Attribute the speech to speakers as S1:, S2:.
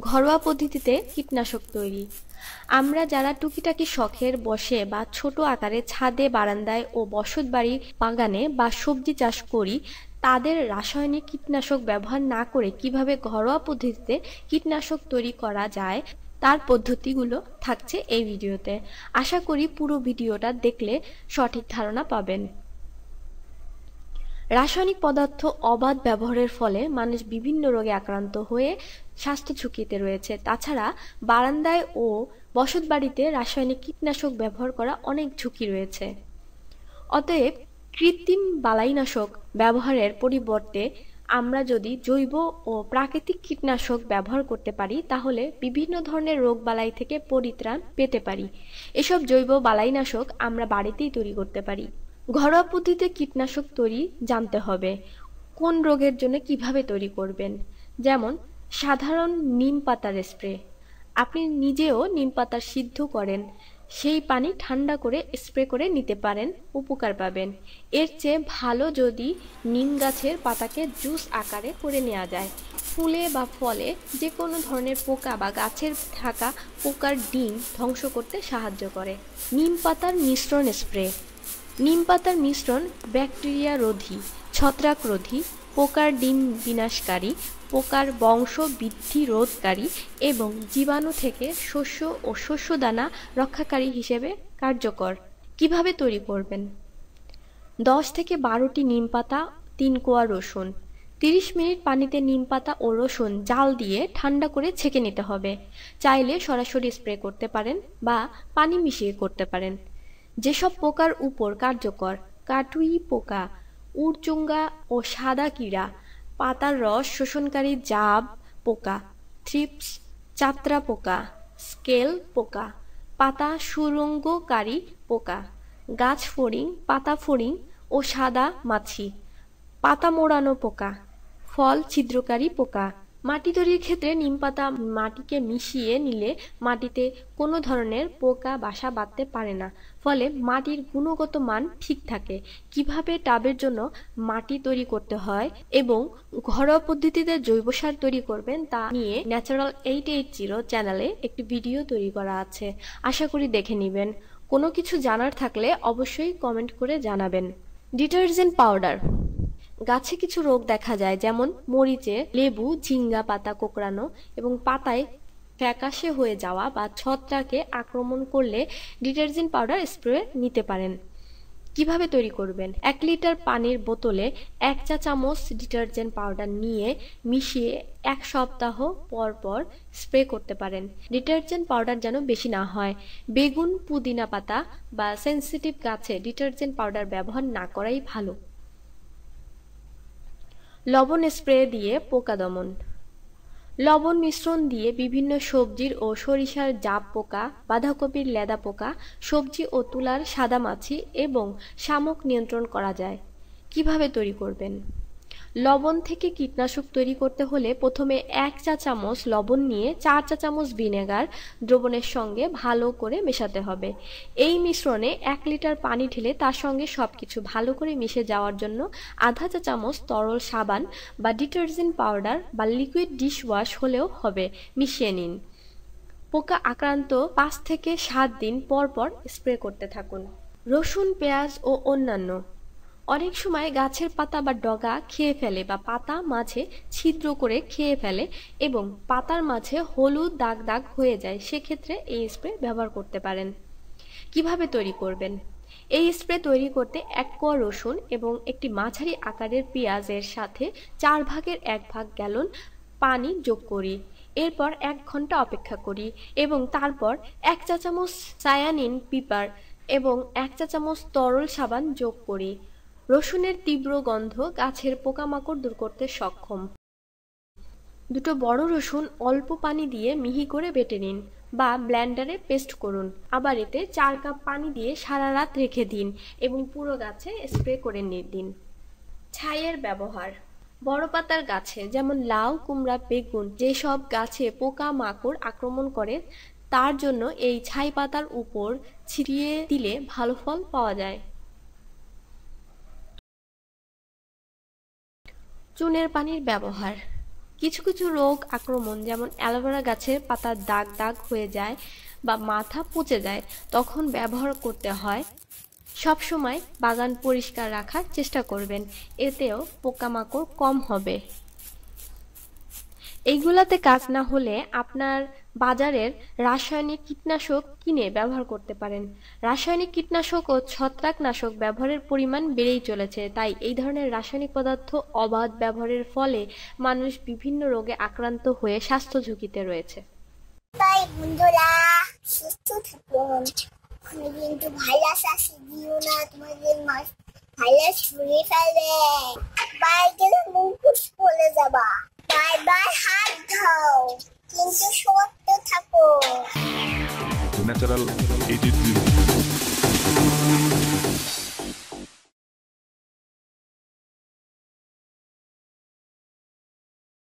S1: ঘরোয়া পদ্ধতিতে কীটনাশক তৈরি। আমরা যারা টুকিটাকি শখের বসে বা ছোট আকারে ছাদে, বারান্দায় ও বসত বাড়ির বাগানে বা সবজি চাষ করি, তাদের রাসায়নিক কীটনাশক ব্যবহার না করে কীভাবে ঘরোয়া পদ্ধতিতে কীটনাশক তৈরি করা যায়, তার পদ্ধতিগুলো থাকছে এই ভিডিওতে। আশা করি পুরো ভিডিওটা দেখলে সঠিক ধারণা পাবেন। রাসায়নিক পদার্থ অবাধ ব্যবহারের ফলে মানুষ বিভিন্ন রোগে আক্রান্ত হয়ে স্বাস্থ্য ঝুঁকিতে রয়েছে। তাছাড়া বারান্দায় ও বসতবাড়িতে রাসায়নিক কীটনাশক ব্যবহার করা অনেক ঝুঁকি রয়েছে। অতএব কৃত্রিম বালাইনাশক ব্যবহারের পরিবর্তে আমরা যদি জৈব ও প্রাকৃতিক কীটনাশক ব্যবহার করতে পারি, তাহলে বিভিন্ন ধরনের রোগ বালাই থেকে পরিত্রাণ পেতে পারি। এসব জৈব বালাইনাশক আমরা বাড়িতেই তৈরি করতে পারি। ঘরোয়া পদ্ধতিতে কীটনাশক তৈরি জানতে হবে। কোন রোগের জন্য কীভাবে তৈরি করবেন? যেমন, সাধারণ নিম পাতার স্প্রে। আপনি নিজেও নিম পাতা সিদ্ধ করেন। সেই পানি ঠান্ডা করে স্প্রে করে নিতে পারেন, উপকার পাবেন। এর চেয়ে ভালো যদি নিম গাছের পাতাকে জুস আকারে করে নেওয়া যায়। ফুলে বা ফলে যে কোনো ধরনের পোকা বা গাছের থাকা পোকার ডিম ধ্বংস করতে সাহায্য করে। নিম পাতার মিশ্রণ স্প্রে। নিম পাতার মিশ্রণ ব্যাকটেরিয়া রোধী ছত্রাক রোধী পোকার ডিম বিনাশকারী, পোকার বংশ বৃদ্ধি রোধকারী এবং জীবাণু থেকে শস্য ও শস্যদানা রক্ষাকারী হিসেবে কার্যকর। কীভাবে তৈরি করবেন? দশ থেকে বারোটি নিম পাতা তিন কোয়া রসুন। তিরিশ মিনিট পানিতে নিম পাতা ও রসুন জাল দিয়ে ঠান্ডা করে ছেঁকে নিতে হবে। চাইলে সরাসরি স্প্রে করতে পারেন বা পানি মিশিয়ে করতে পারেন। যেসব পোকার উপর কার্যকর, কাটুই পোকা, উড়চুঙ্গা ও সাদা কীড়া, পাতার রস শোষণকারী জাব পোকা, থ্রিপস, চাত্রা পোকা, স্কেল পোকা, পাতা সুরঙ্গকারী পোকা, গাছ ফড়িং, পাতা ফড়িং ও সাদা মাছি, পাতা মোড়ানো পোকা, ফল ছিদ্রকারী পোকা মাটি তৈরির ক্ষেত্রে নিম পাতা মাটিকে মিশিয়ে নিলে মাটিতে কোনো ধরনের পোকা, বাসা বাঁধতে পারে না। ফলে মাটির গুণগত মান ঠিক থাকে। কীভাবে টাবের জন্য মাটি তৈরি করতে হয় এবং ঘরোয়া পদ্ধতিতে জৈব সার তৈরি করবেন তা নিয়ে ন্যাচারাল এইট এইট জিরো চ্যানেলে একটি ভিডিও তৈরি করা আছে। আশা করি দেখে নেবেন। কোনো কিছু জানার থাকলে অবশ্যই কমেন্ট করে জানাবেন। ডিটারজেন্ট পাউডার গাছে কিছু রোগ দেখা যায়, যেমন মরিচে, লেবু, ঝিঙ্গা, পাতা কোকড়ানো এবং পাতায় ফ্যাকাশে হয়ে যাওয়া বা ছত্রাকে আক্রমণ করলে ডিটারজেন্ট পাউডার স্প্রে নিতে পারেন। কীভাবে তৈরি করবেন? এক লিটার পানির বোতলে এক চা চামচ ডিটারজেন্ট পাউডার নিয়ে মিশিয়ে এক সপ্তাহ পর পর স্প্রে করতে পারেন। ডিটারজেন্ট পাউডার যেন বেশি না হয়। বেগুন, পুদিনা পাতা বা সেন্সিটিভ গাছে ডিটারজেন্ট পাউডার ব্যবহার না করাই ভালো। লবণ স্প্রে দিয়ে পোকা দমন। লবণ মিশ্রণ দিয়ে বিভিন্ন সবজির ও সরিষার জাপ পোকা, বাঁধাকপির লেদা পোকা, সবজি ও তুলার সাদা মাছি এবং শামুক নিয়ন্ত্রণ করা যায়। কীভাবে তৈরি করবেন? লবণ থেকে কীটনাশক তৈরি করতে হলে প্রথমে এক চা চামচ লবণ নিয়ে চার চা চামচ ভিনেগার দ্রবণের সঙ্গে ভালো করে মেশাতে হবে। এই মিশ্রণে এক লিটার পানি ঢেলে তার সঙ্গে সব কিছু ভালো করে মিশে যাওয়ার জন্য আধা চা চামচ তরল সাবান বা ডিটারজেন্ট পাউডার বা লিকুইড ডিশ ওয়াশ হলেও হবে, মিশিয়ে নিন। পোকা আক্রান্ত পাঁচ থেকে সাত দিন পর পর স্প্রে করতে থাকুন। রসুন, পেঁয়াজ ও অন্যান্য অনেক সময় গাছের পাতা বা ডগা খেয়ে ফেলে বা পাতা মাঝে ছিদ্র করে খেয়ে ফেলে এবং পাতার মাঝে হলুদ দাগ দাগ হয়ে যায়, সেক্ষেত্রে এই স্প্রে ব্যবহার করতে পারেন। কীভাবে তৈরি করবেন? এই স্প্রে তৈরি করতে এক কোয়া রসুন এবং একটি মাঝারি আকারের পেঁয়াজের সাথে চার ভাগের এক ভাগ গ্যালন পানি যোগ করি, এরপর এক ঘণ্টা অপেক্ষা করি এবং তারপর এক চা চামচ সায়ানিন পিপার এবং এক চা চামচ তরল সাবান যোগ করি। রসুনের তীব্র গন্ধ গাছের পোকামাকড় দূর করতে সক্ষম। দুটো বড় রসুন অল্প পানি দিয়ে মিহি করে বেটে নিন বা ব্ল্যান্ডারে পেস্ট করুন। আবার এতে চার কাপ পানি দিয়ে সারা রাত রেখে দিন এবং পুরো গাছে স্প্রে করে দিন। ছাইয়ের ব্যবহার। বড় পাতার গাছে যেমন লাউ, কুমড়া, বেগুন যেসব গাছে পোকা মাকড় আক্রমণ করে, তার জন্য এই ছাই পাতার উপর ছিটিয়ে দিলে ভালো ফল পাওয়া যায়। চুনের পানির ব্যবহার। কিছু কিছু রোগ আক্রমণ, যেমন অ্যালোভেরা গাছের পাতার দাগ দাগ হয়ে যায় বা মাথা পচে যায়, তখন ব্যবহার করতে হয়। সব সময় বাগান পরিষ্কার রাখার চেষ্টা করবেন, এতেও পোকামাকড় কম হবে। এইগুলাতে কাজ না হলে আপনার বাজারের রাসায়নিক কীটনাশক কিনে ব্যবহার করতে পারেন। রাসায়নিক কীটনাশক ও ছত্রাকনাশক ব্যবহারের পরিমাণ বেড়েই চলেছে, তাই এই ধরনের রাসায়নিক পদার্থ অবাধ ব্যবহারের ফলে মানুষ বিভিন্ন রোগে আক্রান্ত হয়ে স্বাস্থ্য ঝুঁকিতে রয়েছে।
S2: তাই কিন্তু হাত কিন্তু সত্য থাকো।
S3: ন্যাচারাল এইটির জিরো